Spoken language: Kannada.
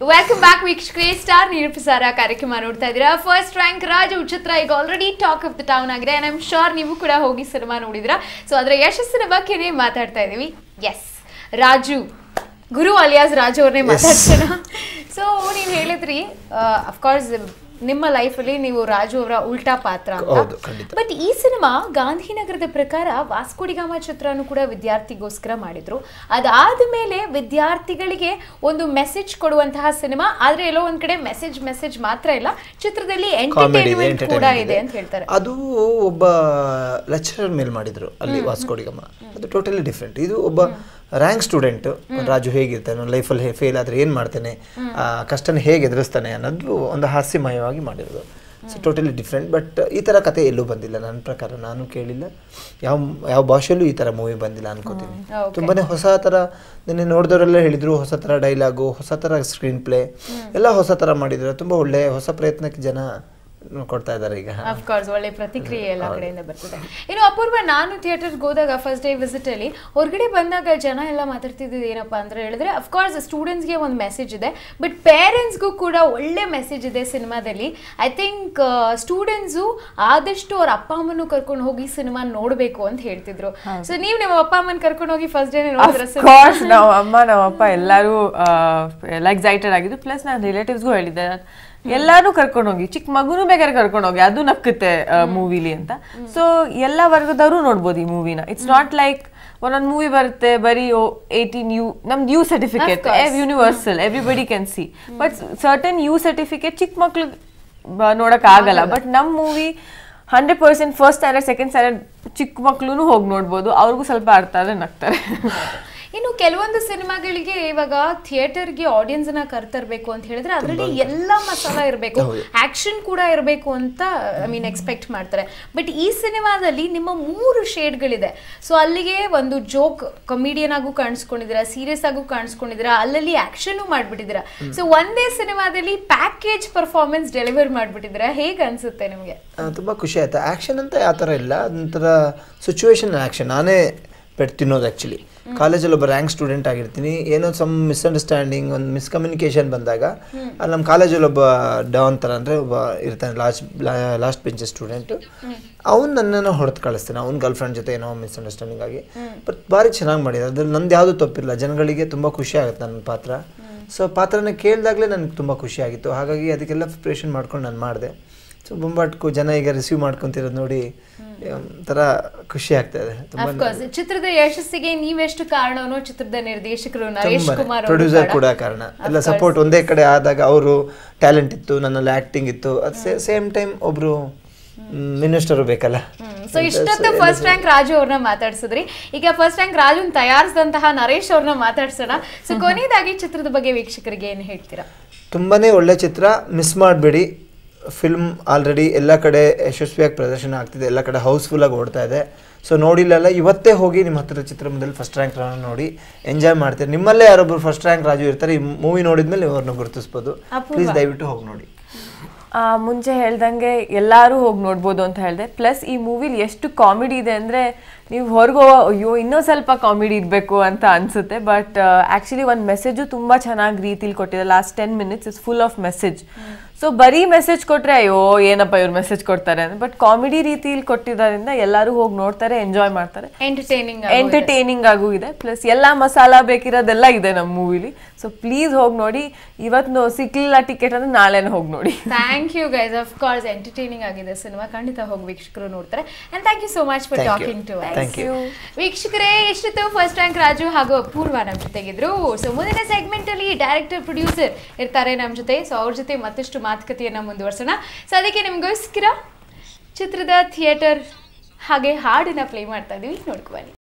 ವೆಲ್ಕಮ್ ಬ್ಯಾಕ್ ವೀಕ್ಷಕರೇ ಸ್ಟಾರ್ ನಿರೂಪಿಸಾರ ಕಾರ್ಯಕ್ರಮ ನೋಡ್ತಾ ಇದ್ದೀರಾ? ಫಸ್ಟ್ ರ್ಯಾಂಕ್ ರಾಜ ಚಿತ್ರ ಈಗ already talk of the town ಆಗಿದೆ. ಐ ಆಮ್ ಶೋರ್ ನೀವು ಕೂಡ ಹೋಗಿ ಸಿನಿಮಾ ನೋಡಿದ್ರ ಸೊ ಅದರ ಯಶಸ್ಸಿನ ಬಗ್ಗೆನೇ ಮಾತಾಡ್ತಾ ಇದ್ದೀವಿ. ಎಸ್ ರಾಜು. ಗುರು ಅಲಿಯಾಸ್ ರಾಜು ಅವ್ರನ್ನೇ ಮಾತಾಡ್ಸೋಣ. ಸೊ ನೀವು ಹೇಳಿದ್ರಿ ಅಫ್ಕೋರ್ಸ್ ನಿಮ್ಮ ಲೈಫಲ್ಲಿ ನೀವು ರಾಜು ಅವರ ಉಲ್ಟಾ ಪಾತ್ರ ಅಂತ. ಬಟ್ ಈ ಸಿನಿಮಾ ಗಾಂಧಿನಗರದ ಪ್ರಕಾರ ವಾಸ್ಕೋಡಿಗಾಮ ಚಿತ್ರನೂ ಕೂಡ ವಿದ್ಯಾರ್ಥಿಗೋಸ್ಕರ ಮಾಡಿದ್ರು. ಅದಾದ ಮೇಲೆ ವಿದ್ಯಾರ್ಥಿಗಳಿಗೆ ಒಂದು ಮೆಸೇಜ್ ಕೊಡುವಂತಹ ಸಿನಿಮಾ ಆದ್ರೆ ಎಲ್ಲೋ ಒಂದ್ ಕಡೆ ಮೆಸೇಜ್ ಮೆಸೇಜ್ ಮಾತ್ರ ಇಲ್ಲ. ಚಿತ್ರದಲ್ಲಿ ಎಂಟರ್ಟೈನ್ಮೆಂಟ್ ಕೂಡ ಇದೆ. ಅಂತ ಹೇಳ್ತಾರೆ. ಅದು ಒಬ್ಬ ಲೆಕ್ಚರರ್ ಮೇಲೆ ಮಾಡಿದ್ರು ಅಲ್ಲಿ ವಾಸ್ಕೋಡಿಗಮ್ಮ ಅದು ಟೋಟಲಿ ಡಿಫ್ರೆಂಟ್ ಇದು ಒಬ್ಬ ರ್ಯಾಂಕ್ ಸ್ಟೂಡೆಂಟ್ ರಾಜು ಹೇಗಿರ್ತಾನೆ ಲೈಫಲ್ಲಿ ಫೇಲ್ ಆದರೆ ಏನು ಮಾಡ್ತಾನೆ ಆ ಕಷ್ಟನ ಹೇಗೆ ಎದುರಿಸ್ತಾನೆ ಅನ್ನೋದು ಒಂದು ಹಾಸ್ಯಮಯವಾಗಿ ಮಾಡಿರೋದು. ಸೊ ಟೋಟಲಿ ಡಿಫ್ರೆಂಟ್ ಬಟ್ ಈ ಥರ ಕತೆ ಎಲ್ಲೂ ಬಂದಿಲ್ಲ. ನನ್ನ ಪ್ರಕಾರ ನಾನು ಕೇಳಿಲ್ಲ. ಯಾವ ಯಾವ ಭಾಷೆಯಲ್ಲೂ ಈ ಥರ ಮೂವಿ ಬಂದಿಲ್ಲ ಅನ್ಕೋತೀನಿ. ತುಂಬಾ ತುಂಬಾನೇ ಹೊಸ ಥರ ನಿನ್ನೆ ನೋಡಿದವರೆಲ್ಲ ಹೇಳಿದರು ಹೊಸ ಥರ ಡೈಲಾಗು ಹೊಸ ಥರ ಸ್ಕ್ರೀನ್ ಪ್ಲೇ ಎಲ್ಲ ಹೊಸ ಥರ ಮಾಡಿದ್ರು ತುಂಬ ಒಳ್ಳೆ ಹೊಸ ಪ್ರಯತ್ನಕ್ಕೆ ಜನ ಕೊಡ್ತಾ ಇದ್ದಾರೆ ಈಗ. ಅಫ್ಕೋರ್ಸ್ ಒಳ್ಳೆ ಪ್ರತಿಕ್ರಿಯೆ ಎಲ್ಲ ಕಡೆಯಿಂದ ಬರ್ತಿದೆ. ಇನ್ನು ಅಪೂರ್ವ ನಾನು ಥಿಯೇಟರ್ಗೆ ಹೋದಾಗ ಫಸ್ಟ್ ಡೇ ವಿಸಿಟ್ ಅಲ್ಲಿ ಹೊರಗಡೆ ಬಂದಾಗ ಜನ ಎಲ್ಲ ಮಾತಾಡ್ತಿದ್ದು ಏನಪ್ಪಾ ಅಂದ್ರೆ ಹೇಳಿದ್ರೆ ಅಫ್ಕೋರ್ಸ್ ಸ್ಟೂಡೆಂಟ್ಸ್ಗೆ ಒಂದು ಮೆಸೇಜ್ ಇದೆ ಬಟ್ ಪೇರೆಂಟ್ಸ್ಗೂ ಕೂಡ ಒಳ್ಳೆ ಮೆಸೇಜ್ ಇದೆ ಸಿನಿಮಾದಲ್ಲಿ. ಐ ಥಿಂಕ್ ಸ್ಟೂಡೆಂಟ್ಸು ಆದಷ್ಟು ಅವ್ರ ಅಪ್ಪ ಅಮ್ಮನ್ನು ಕರ್ಕೊಂಡು ಹೋಗಿ ಸಿನಿಮಾ ನೋಡಬೇಕು ಅಂತ ಹೇಳ್ತಿದ್ರು. ಸೊ ನೀವು ನಿಮ್ಮ ಅಪ್ಪ ಅಮ್ಮನ ಕರ್ಕೊಂಡು ಹೋಗಿ ಫಸ್ಟ್ ಡೇ ನೋಡಿದ್ರೆ ಕೋರ್ಸ್ ನಾವು ಅಮ್ಮ ನಮ್ಮ ಅಪ್ಪ ಎಲ್ಲರೂ ಎಲ್ಲ ಎಕ್ಸೈಟೆಡ್ ಆಗಿದ್ದು ಪ್ಲಸ್ ನಾನು ರಿಲೇಟಿವ್ಸ್ಗೂ ಹೇಳಿದ್ದೆ. ನಾನ್ ಎಲ್ಲಾರು ಕರ್ಕೊಂಡು ಹೋಗಿ ಚಿಕ್ಕ ಮಗುನು ಬೇಕಾದ್ರೆ ಕರ್ಕೊಂಡು ಹೋಗಿ ಅದು ನಕ್ಕುತ್ತೆ ಮೂವಿಲಿ ಅಂತ. ಸೊ ಎಲ್ಲ ವರ್ಗದವರು ನೋಡ್ಬೋದು ಈ ಮೂವಿನ ಇಟ್ಸ್ ನಾಟ್ ಲೈಕ್ ಒಂದೊಂದು ಮೂವಿ ಬರುತ್ತೆ ಬರೀ ಏಯ್ಟೀನ್ ಯು ನಮ್ದು U certificate universal everybody can see but certain U certificate ಚಿಕ್ಕ ಮಕ್ಳು ನೋಡಕ್ ಆಗಲ್ಲ. ಬಟ್ ನಮ್ಮ movie hundred percent first standard second standard ಚಿಕ್ಕ ಮಕ್ಳು ಹೋಗಿ ನೋಡ್ಬೋದು. ಅವ್ರಿಗೂ ಸ್ವಲ್ಪ ಅರ್ಥ ಆದ್ರೆ ನಗ್ತಾರೆ. ಇನ್ನು ಕೆಲವೊಂದು ಸಿನಿಮಾಗಳಿಗೆ ಇವಾಗ ಥಿಯೇಟರ್ಗೆ ಆಡಿಯನ್ಸ್ನ ಕರ್ತರ್ಬೇಕು ಅಂತ ಹೇಳಿದ್ರೆ ಅದರಲ್ಲಿ ಎಲ್ಲ ಮಸಾಲ ಇರಬೇಕು. ಆಕ್ಷನ್ ಕೂಡ ಇರಬೇಕು ಅಂತ ಐ ಮೀನ್ ಎಕ್ಸ್ಪೆಕ್ಟ್ ಮಾಡ್ತಾರೆ. ಬಟ್ ಈ ಸಿನಿಮಾದಲ್ಲಿ ನಿಮ್ಮ ಮೂರು ಶೇಡ್ಗಳಿದೆ ಸೊ ಅಲ್ಲಿಗೆ ಒಂದು ಜೋಕ್ ಕಮಿಡಿಯನ್ ಆಗು ಕಾಣಿಸ್ಕೊಂಡಿದ್ದೀರಾ ಸೀರಿಯಸ್ ಆಗು ಕಾಣಿಸ್ಕೊಂಡಿದ್ದೀರಾ ಅಲ್ಲಲ್ಲಿ ಆಕ್ಷನ್ ಮಾಡ್ಬಿಟ್ಟಿದ್ದೀರಾ. ಸೊ ಒಂದೇ ಸಿನಿಮಾದಲ್ಲಿ ಪ್ಯಾಕೇಜ್ ಪರ್ಫಾರ್ಮೆನ್ಸ್ ಡೆಲಿವರ್ ಮಾಡ್ಬಿಟ್ಟಿದ್ದೀರಾ? ಹೇಗೆ ಅನ್ಸುತ್ತೆ ನಿಮಗೆ? ತುಂಬಾ ಖುಷಿ ಆಯ್ತು. ಆ್ಯಕ್ಷನ್ ಅಂತ ಯಾವ ಥರ ಇಲ್ಲ ಒಂಥರ ಸಿಚುವೇಶನ್ ಆ್ಯಕ್ಷನ್ ನಾನೇ ಪೆಟ್ಟು ತಿನ್ನೋದು ಆ್ಯಕ್ಚುಲಿ ಕಾಲೇಜಲ್ಲಿ ಒಬ್ಬ ರ್ಯಾಂಕ್ ಸ್ಟೂಡೆಂಟ್ ಆಗಿರ್ತೀನಿ. ಏನೋ ಸಮ್ ಮಿಸ್ಅಂಡರ್ಸ್ಟ್ಯಾಂಡಿಂಗ್ ಒಂದು ಮಿಸ್ಕಮ್ಯುನಿಕೇಶನ್ ಬಂದಾಗ ಅಲ್ಲಿ ನಮ್ಮ ಕಾಲೇಜಲ್ಲಿ ಒಬ್ಬ ಡೌನ್ ಥರ ಅಂದರೆ ಒಬ್ಬ ಇರ್ತಾನೆ ಲಾಸ್ಟ್ ಲಾಸ್ಟ್ ಬೆಂಚ್ ಸ್ಟೂಡೆಂಟು ಅವ್ನು ನನ್ನನ್ನು ಹೊಡೆದು ಕಳಿಸ್ತಾನೆ. ಅವ್ನ ಗರ್ಲ್ ಫ್ರೆಂಡ್ ಜೊತೆ ಏನೋ ಮಿಸ್ಅಂಡರ್ಸ್ಟ್ಯಾಂಡಿಂಗ್ ಆಗಿ. ಬಟ್ ಭಾರಿ ಚೆನ್ನಾಗಿ ಮಾಡಿದೆ ಅದ್ರಲ್ಲಿ ನಂದು ಯಾವುದೂ ತಪ್ಪಿಲ್ಲ. ಜನಗಳಿಗೆ ತುಂಬ ಖುಷಿ ಆಗುತ್ತೆ ನನ್ನ ಪಾತ್ರ. ಸೊ ಪಾತ್ರನ ಕೇಳಿದಾಗಲೇ ನನಗೆ ತುಂಬ ಖುಷಿಯಾಗಿತ್ತು ಹಾಗಾಗಿ ಅದಕ್ಕೆಲ್ಲ ಪ್ರಿಪ್ರೇಷನ್ ಮಾಡ್ಕೊಂಡು ನಾನು ಮಾಡಿದೆ. ಸೊ ಬೊಂಬಾಟ್ಕು ಜನ ಈಗ ರಿಸೀವ್ ಮಾಡ್ಕೊಂತಿರೋದು ನೋಡಿ ಒಂಥರ ಖುಷಿ ಆಗ್ತಾ ಇದೆ. ಚಿತ್ರದ ಯಶಸ್ಸಿಗೆ ನೀವೆಷ್ಟು ಕಾರಣನೋ ಚಿತ್ರದ ನಿರ್ದೇಶಕರು ನರೇಶ್ ಕುಮಾರ್ ಪ್ರೊಡ್ಯೂಸರ್ ಕೂಡ. ಕಾರಣ. ಎಲ್ಲ ಸಪೋರ್ಟ್ ಒಂದೇ ಕಡೆ ಆದಾಗ ಅವರು ಟ್ಯಾಲೆಂಟ್ ಇತ್ತು ನನ್ನಲ್ಲಿ ಆಕ್ಟಿಂಗ್ ಇತ್ತು. ಅದು ಸೇಮ್ ಟೈಮ್ ಒಬ್ರು ಮಿನಿಸ್ಟರ್ ಬೇಕಲ್ಲ. ಸೊ ಇಷ್ಟೊತ್ತು ಫಸ್ಟ್ ರ್ಯಾಂಕ್ ರಾಜು ಅವ್ರನ್ನ ಮಾತಾಡ್ಸಿದ್ರಿ. ಈಗ ಫಸ್ಟ್ ರ್ಯಾಂಕ್ ರಾಜುನ್ ತಯಾರಿಸಿದಂತಹ ನರೇಶ್ ಅವ್ರನ್ನ ಮಾತಾಡ್ಸೋಣ. ಸೊ ಕೊನೆಯದಾಗಿ ಚಿತ್ರದ ಬಗ್ಗೆ ವೀಕ್ಷಕರಿಗೆ ಏನು ಹೇಳ್ತೀರಾ? ತುಂಬಾನೇ ಒಳ್ಳೆ ಚಿತ್ರ ಮಿಸ್ ಮಾಡಬೇಡಿ. ಫಿಲ್ಮ್ ಆಲ್ರೆಡಿ ಎಲ್ಲ ಕಡೆ ಯಶಸ್ವಿಯಾಗಿ ಪ್ರದರ್ಶನ ಆಗ್ತಿದೆ ಎಲ್ಲ ಕಡೆ ಹೌಸ್ಫುಲ್ಲಾಗಿ ಓಡ್ತಾ ಇದೆ. ಸೊ ನೋಡಿಲ್ಲಲ್ಲ ಇವತ್ತೇ ಹೋಗಿ ನಿಮ್ಮ ಹತ್ತಿರ ಚಿತ್ರಮಂದಿರದಲ್ಲಿ ಫಸ್ಟ್ ರ್ಯಾಂಕ್ ನೋಡಿ ಎಂಜಾಯ್ ಮಾಡ್ತೀರಿ. ನಿಮ್ಮಲ್ಲೇ ಯಾರೊಬ್ಬರು ಫಸ್ಟ್ ರ್ಯಾಂಕ್ ರಾಜು ಇರ್ತಾರೆ ಈ ಮೂವಿ ನೋಡಿದ್ಮೇಲೆ ಅವ್ರನ್ನ ಗುರುತಿಸ್ಬೋದು. ಪ್ಲೀಸ್ ದಯವಿಟ್ಟು ಹೋಗಿ ನೋಡಿ. ಮುಂಚೆ ಹೇಳ್ದಂಗೆ ಎಲ್ಲರೂ ಹೋಗಿ ನೋಡ್ಬೋದು ಅಂತ ಹೇಳಿದೆ. ಪ್ಲಸ್ ಈ ಮೂವಿಲಿ ಎಷ್ಟು ಕಾಮಿಡಿ ಇದೆ ಅಂದರೆ ನೀವು ಹೊರಗೆ ಅಯ್ಯೋ ಇನ್ನೂ ಸ್ವಲ್ಪ ಕಾಮಿಡಿ ಇರಬೇಕು ಅಂತ ಅನಿಸುತ್ತೆ. ಬಟ್ ಆ್ಯಕ್ಚುಲಿ ಒಂದು ಮೆಸೇಜು ತುಂಬ ಚೆನ್ನಾಗಿ ರೀತಿಲಿ ಕೊಟ್ಟಿದೆ. Last ten minutes is full of message so ಬರೀ ಮೆಸೇಜ್ ಕೊಟ್ರೆ ಅಯ್ಯೋ ಏನಪ್ಪ ಇವ್ರು ಮೆಸೇಜ್ ಕೊಡ್ತಾರೆ? ಅಂತ. ಬಟ್ ಕಾಮಿಡಿ ರೀತಿಲಿ ಕೊಟ್ಟಿದ್ದರಿಂದ ಎಲ್ಲರೂ ಹೋಗಿ ನೋಡ್ತಾರೆ ಎಂಜಾಯ್ ಮಾಡ್ತಾರೆ. ಎಂಟರ್ಟೈನಿಂಗ್ ಎಂಟರ್ಟೈನಿಂಗ್ ಆಗೂ ಇದೆ. ಪ್ಲಸ್ ಎಲ್ಲ ಮಸಾಲ ಬೇಕಿರೋದೆಲ್ಲ ಇದೆ ನಮ್ಮ ಮೂವಿಲಿ ಸೊ ಪ್ಲೀಸ್ ಹೋಗಿ ನೋಡಿ. ಇವತ್ತು ಸಿಕ್ಲಿಲ್ಲ ಟಿಕೆಟ್ ಅಂದ್ರೆ ನಾಳೆನೇ ಹೋಗಿ ನೋಡಿ. Thank you guys of course entertaining ಆಗಿದೆ ಸಿನಿಮಾ. ಖಂಡಿತ ಹೋಗಿ ವೀಕ್ಷಕರು ನೋಡ್ತಾರೆ. And thank you so much for. Talking to you ವೀಕ್ಷಕರೇ ಎಷ್ಟಿತ್ತು ಫಸ್ಟ್ ರ್ಯಾಂಕ್ ರಾಜು ಹಾಗೂ ಪೂರ್ವ ನಮ್ಮ ಜೊತೆಗಿದ್ರು. ಸೊ ಮುಂದಿನ ಸೆಗ್ಮೆಂಟ್ ಅಲ್ಲಿ ಡೈರೆಕ್ಟರ್ ಪ್ರೊಡ್ಯೂಸರ್ ಇರ್ತಾರೆ ನಮ್ಮ ಜೊತೆ. ಸೊ ಅವ್ರ ಜೊತೆ ಮತ್ತಷ್ಟು ಮಾತುಕತೆಯನ್ನ ಮುಂದುವರ್ಸೋಣ. ಸೊ ಅದಕ್ಕೆ ನಿಮಗೋಸ್ಕರ ಚಿತ್ರದ ಥಿಯೇಟರ್ ಹಾಗೆ ಹಾಡನ್ನು ಪ್ಲೇ ಮಾಡ್ತಾ ಇದ್ದೀವಿ ನೋಡ್ಕೊಳ್ಳಿ